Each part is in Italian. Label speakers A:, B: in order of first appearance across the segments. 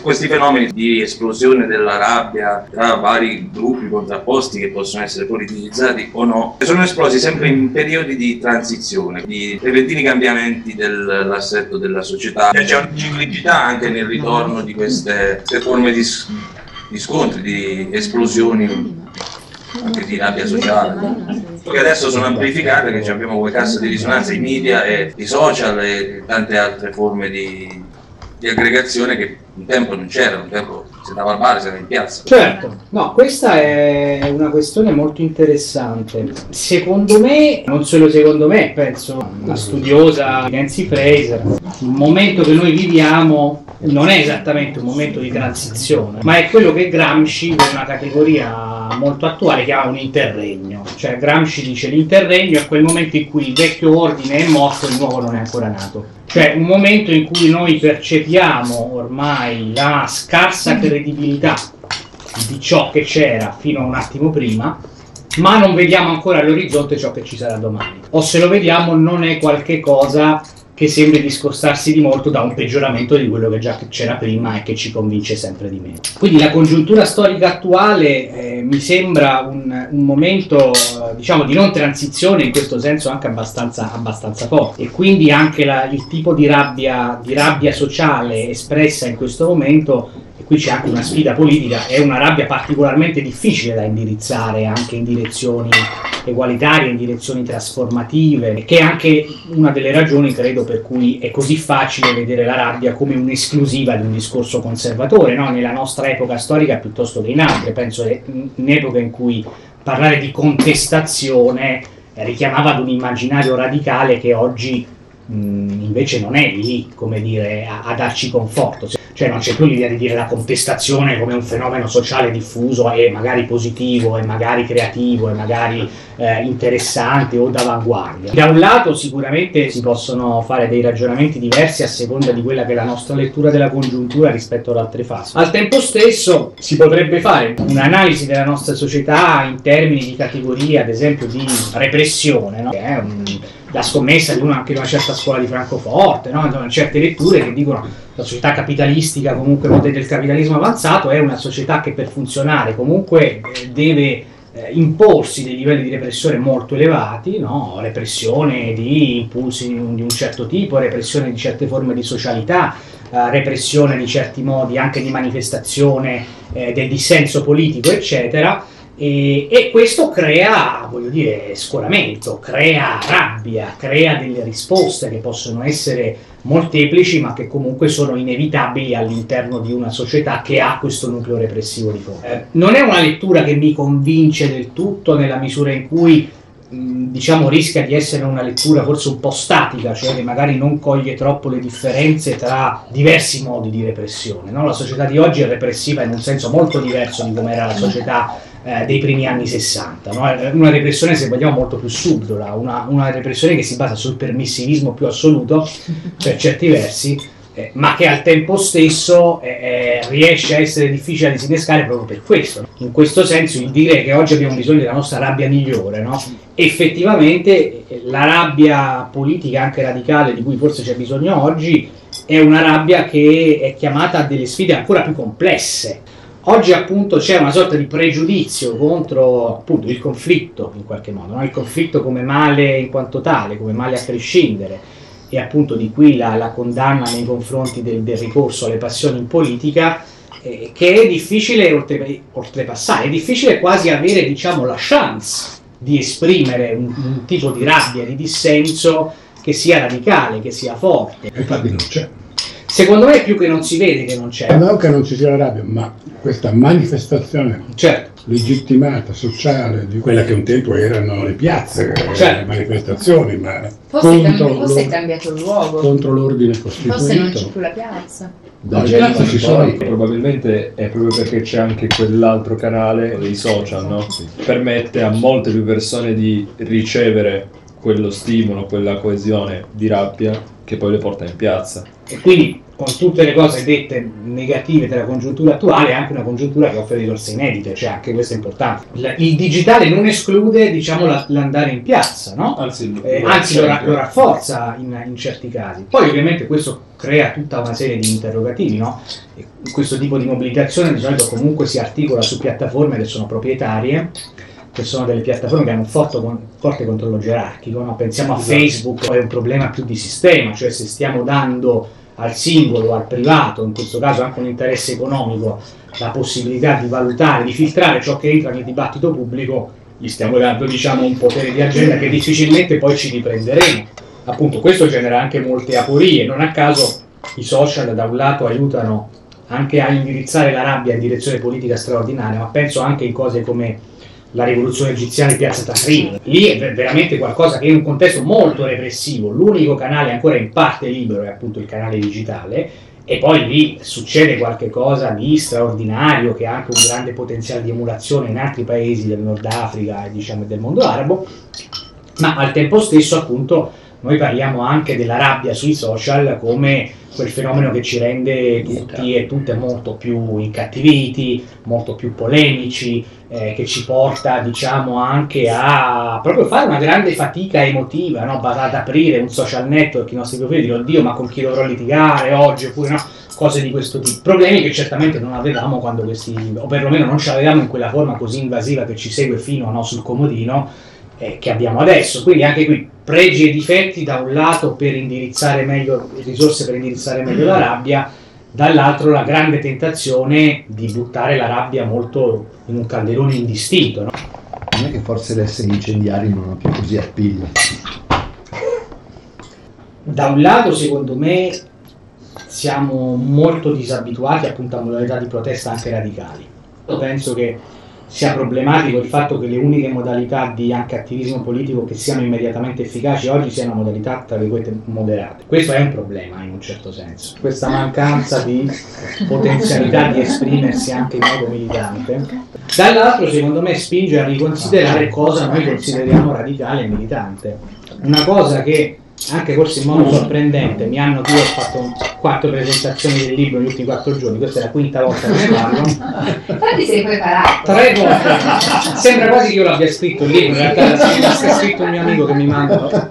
A: questi fenomeni di esplosione della rabbia tra vari gruppi contrapposti che possono essere politicizzati o no, sono esplosi sempre in periodi di transizione, di repentini cambiamenti dell'assetto della società. C'è una ciclicità anche nel ritorno di queste, queste forme di, di scontri, di esplosioni anche di rabbia sociale che adesso sono amplificate perché abbiamo come cassa di risonanza i media e i social e tante altre forme di, di aggregazione che un tempo non c'erano, un tempo si andava al bar, si andava in piazza.
B: Certo, no, questa è una questione molto interessante. Secondo me, non solo secondo me, penso la studiosa Nancy Fraser, il momento che noi viviamo non è esattamente un momento di transizione, ma è quello che Gramsci, con una categoria molto attuale, chiama un interregno. Cioè Gramsci dice l'interregno è quel momento in cui il vecchio ordine è morto e il nuovo non è ancora nato. Cioè un momento in cui noi percepiamo ormai la scarsa credibilità di ciò che c'era fino a un attimo prima, ma non vediamo ancora all'orizzonte ciò che ci sarà domani. O se lo vediamo non è qualche cosa che sembri discostarsi di molto da un peggioramento di quello che già c'era prima e che ci convince sempre di meno. Quindi la congiuntura storica attuale eh, mi sembra un, un momento eh, diciamo di non transizione in questo senso anche abbastanza, abbastanza forte e quindi anche la, il tipo di rabbia, di rabbia sociale espressa in questo momento qui c'è anche una sfida politica, è una rabbia particolarmente difficile da indirizzare anche in direzioni egualitarie, in direzioni trasformative, che è anche una delle ragioni, credo, per cui è così facile vedere la rabbia come un'esclusiva di un discorso conservatore, no? nella nostra epoca storica piuttosto che in altre. Penso che in epoca in cui parlare di contestazione richiamava ad un immaginario radicale che oggi invece non è lì, come dire, a, a darci conforto cioè non c'è più l'idea di dire la contestazione come un fenomeno sociale diffuso e magari positivo e magari creativo e magari eh, interessante o d'avanguardia. Da un lato sicuramente si possono fare dei ragionamenti diversi a seconda di quella che è la nostra lettura della congiuntura rispetto ad altre fasi. Al tempo stesso si potrebbe fare un'analisi della nostra società in termini di categoria, ad esempio di repressione, no? che è un, la scommessa di una, anche una certa scuola di Francoforte, no? Insomma, certe letture che dicono che la società capitalistica, comunque del capitalismo avanzato, è una società che per funzionare comunque eh, deve eh, imporsi dei livelli di repressione molto elevati, no? repressione di impulsi di un, di un, certo tipo, repressione di certe forme di socialità, eh, repressione di certi modi anche di manifestazione eh, del dissenso politico, eccetera e, e, questo crea, voglio dire, scoramento, crea rabbia, crea delle risposte che possono essere molteplici, ma che comunque sono inevitabili all'interno di una società che ha questo nucleo repressivo di fondo. Eh, non è una lettura che mi convince del tutto nella misura in cui diciamo rischia di essere una lettura forse un po' statica, cioè che magari non coglie troppo le differenze tra diversi modi di repressione. No? La società di oggi è repressiva in un senso molto diverso di come era la società eh, dei primi anni 60, no? una repressione se vogliamo molto più subdola, una, una repressione che si basa sul permissivismo più assoluto per certi versi, eh, ma che al tempo stesso eh, eh, riesce a essere difficile da disinnescare proprio per questo. In questo senso il dire che oggi abbiamo bisogno della nostra rabbia migliore, no? effettivamente eh, la rabbia politica anche radicale di cui forse c'è bisogno oggi è una rabbia che è chiamata a delle sfide ancora più complesse Oggi appunto c'è una sorta di pregiudizio contro appunto il conflitto in qualche modo, no? il conflitto come male in quanto tale, come male a prescindere e appunto di qui la, la condanna nei confronti del, del, ricorso alle passioni in politica eh, che è difficile oltre, oltrepassare, è difficile quasi avere diciamo la chance di esprimere un, un tipo di rabbia, di dissenso che sia radicale, che sia forte.
C: Infatti non c'è.
B: Secondo me è più che non si vede che non c'è.
C: Non che non ci sia la rabbia, ma questa manifestazione certo. legittimata, sociale, di quella che un tempo erano le piazze, certo. le manifestazioni, ma
D: forse, contro forse è cambiato il luogo.
C: Contro l'ordine costituito.
D: Forse non c'è più la piazza.
E: Da piazza ci sono. Probabilmente è proprio perché c'è anche quell'altro canale dei social, no? Permette a molte più persone di ricevere quello stimolo, quella coesione di rabbia che poi le porta in piazza.
B: E quindi con tutte le cose dette negative della congiuntura attuale, è anche una congiuntura che offre risorse inedite, cioè anche questo è importante. Il digitale non esclude diciamo, l'andare in piazza, no?
E: anzi,
B: eh, anzi lo, lo, rafforza in, in, certi casi. Poi ovviamente questo crea tutta una serie di interrogativi, no? questo tipo di mobilitazione di solito comunque si articola su piattaforme che sono proprietarie che sono delle piattaforme che hanno un forte, forte controllo gerarchico. No? Pensiamo a esatto. Facebook, è un problema più di sistema, cioè se stiamo dando al singolo, al privato, in questo caso anche un interesse economico, la possibilità di valutare, di filtrare ciò che entra nel dibattito pubblico, gli stiamo dando diciamo, un potere di agenda che difficilmente poi ci riprenderemo. Appunto, questo genera anche molte aporie, non a caso i social da un lato aiutano anche a indirizzare la rabbia in direzione politica straordinaria, ma penso anche in cose come la rivoluzione egiziana in piazza Tahrir. Lì è veramente qualcosa che in un contesto molto repressivo, l'unico canale ancora in parte libero è appunto il canale digitale e poi lì succede qualcosa di straordinario che ha anche un grande potenziale di emulazione in altri paesi del Nord Africa e diciamo del mondo arabo, ma al tempo stesso appunto noi parliamo anche della rabbia sui social come quel fenomeno che ci rende tutti e tutte molto più incattiviti, molto più polemici, eh, che ci porta diciamo anche a proprio fare una grande fatica emotiva, no? ad aprire un social network, i nostri profili, dire oddio ma con chi dovrò litigare oggi oppure no, cose di questo tipo. Problemi che certamente non avevamo quando questi, o perlomeno non ce l'avevamo in quella forma così invasiva che ci segue fino no, sul comodino eh, che abbiamo adesso. Quindi anche qui pregi e difetti da un lato per indirizzare meglio, risorse per indirizzare meglio la rabbia, dall'altro la grande tentazione di buttare la rabbia molto in un calderone indistinto. No?
F: Non è che forse l'essere incendiari non ha più così appiglio.
B: Da un lato, secondo me, siamo molto disabituati appunto a modalità di protesta anche radicali. Io penso che sia problematico il fatto che le uniche modalità di anche attivismo politico che siano immediatamente efficaci oggi siano modalità tra virgolette moderate. Questo è un problema in un certo senso. Questa mancanza di potenzialità di esprimersi anche in modo militante. Dall'altro, secondo me, spinge a riconsiderare cosa noi consideriamo radicale e militante. Una cosa che anche forse in modo sorprendente, mi hanno ho fatto quattro presentazioni del libro negli ultimi quattro giorni, questa è la quinta volta che ne parlo.
D: Infatti sei preparato.
B: Tre volte. Sembra quasi che io l'abbia scritto il libro, in realtà l'ha scritto un mio amico che mi manda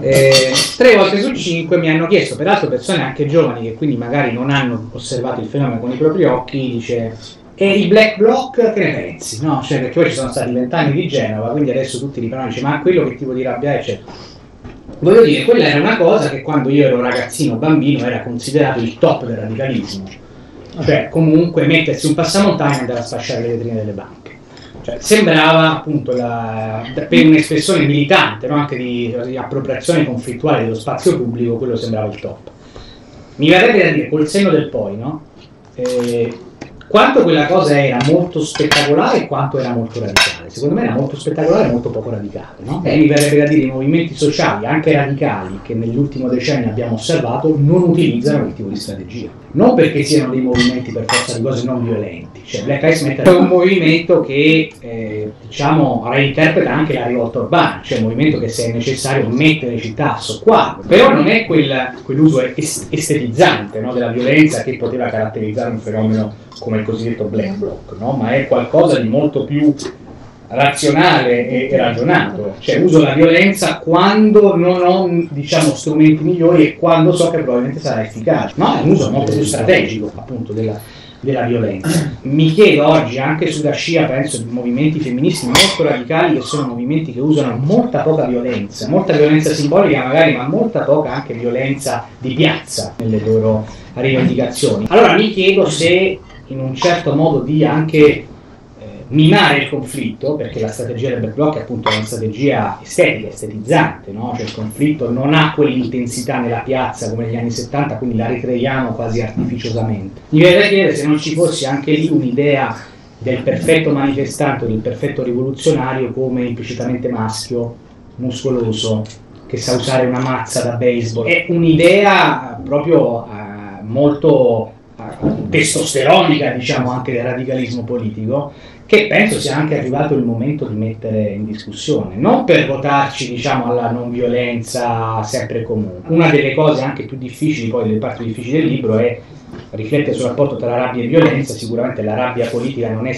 B: eh, tre volte su cinque mi hanno chiesto, peraltro persone anche giovani che quindi magari non hanno osservato il fenomeno con i propri occhi, dice e i black block che ne pensi? No? Cioè, perché poi ci sono stati vent'anni di Genova, quindi adesso tutti riprendono e dice ma quello che tipo di rabbia è? Cioè, Voglio dire, quella era una cosa che quando io ero ragazzino, bambino, era considerato il top del radicalismo. Cioè, comunque mettersi un passamontagna e andare a sfasciare le vetrine delle banche. Cioè, sembrava appunto la, per un'espressione militante, no? anche di, di appropriazione conflittuale dello spazio pubblico, quello sembrava il top. Mi verrebbe da dire, col senno del poi, no? Eh, quanto quella cosa era molto spettacolare e quanto era molto radicale. Secondo me era molto spettacolare e molto poco radicale. No? E mi verrebbe da dire i movimenti sociali, anche radicali, che nell'ultimo decennio abbiamo osservato, non utilizzano quel tipo di strategia. Non perché siano dei movimenti per forza di cose non violenti. Cioè Black Lives Matter è un movimento che eh, diciamo reinterpreta anche la rivolta urbana, cioè un movimento che se è necessario mette le città a soqquadro. Però non è quel, quell'uso estetizzante no, della violenza che poteva caratterizzare un fenomeno come il cosiddetto black bloc, no? ma è qualcosa di molto più razionale e, ragionato, cioè uso la violenza quando non ho diciamo, strumenti migliori e quando so che probabilmente sarà efficace, no? è un uso molto più strategico appunto della, della violenza. Mi chiedo oggi anche sulla scia, penso, di movimenti femministi molto radicali che sono movimenti che usano molta poca violenza, molta violenza simbolica magari, ma molta poca anche violenza di piazza nelle loro rivendicazioni. Allora mi chiedo se in un certo modo di anche minare il conflitto, perché la strategia del backblock è appunto una strategia estetica, estetizzante, no? cioè il conflitto non ha quell'intensità nella piazza come negli anni 70, quindi la ricreiamo quasi artificiosamente. Mi viene da chiedere se non ci fosse anche lì un'idea del perfetto manifestante, del perfetto rivoluzionario come implicitamente maschio, muscoloso, che sa usare una mazza da baseball. È un'idea proprio eh, molto testosteronica, diciamo anche del radicalismo politico, che penso sia anche arrivato il momento di mettere in discussione, non per votarci diciamo, alla non violenza sempre comune. Una delle cose anche più difficili, poi delle parti difficili del libro, è riflettere sul rapporto tra rabbia e violenza, sicuramente la rabbia politica non è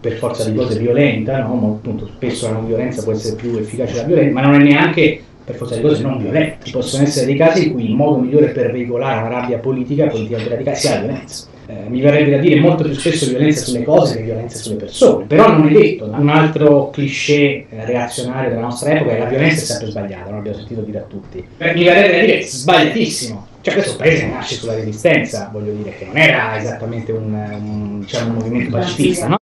B: per forza di cose violenta, no? Molto, spesso la non violenza può essere più efficace della violenza, ma non è neanche per forza di cose non violenta. Ci possono essere dei casi in cui il modo migliore per veicolare una rabbia politica, politica radicale, sia la violenza. Eh, mi verrebbe da dire molto più spesso violenza sulle cose che violenza sulle persone, però non è detto. Un altro cliché eh, reazionario della nostra epoca è la violenza è sempre sbagliata, non abbiamo sentito dire a tutti. Eh, mi verrebbe da dire sbagliatissimo. Cioè questo paese nasce sulla resistenza, voglio dire, che non era esattamente un, un, diciamo, un movimento pacifista, no?